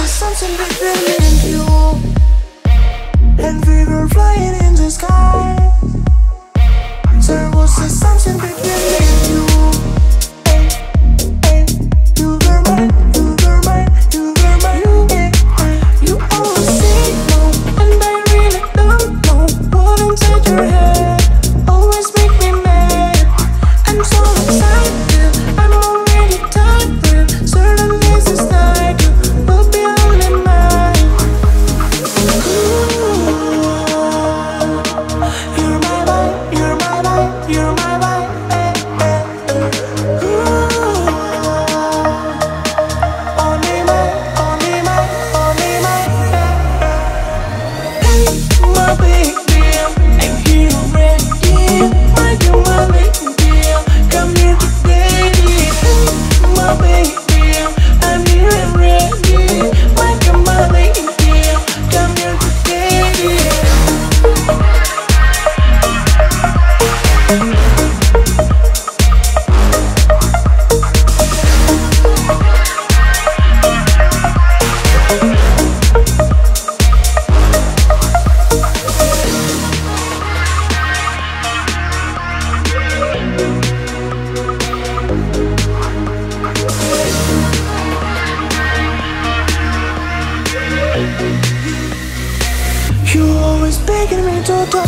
was something between me Begging me to talk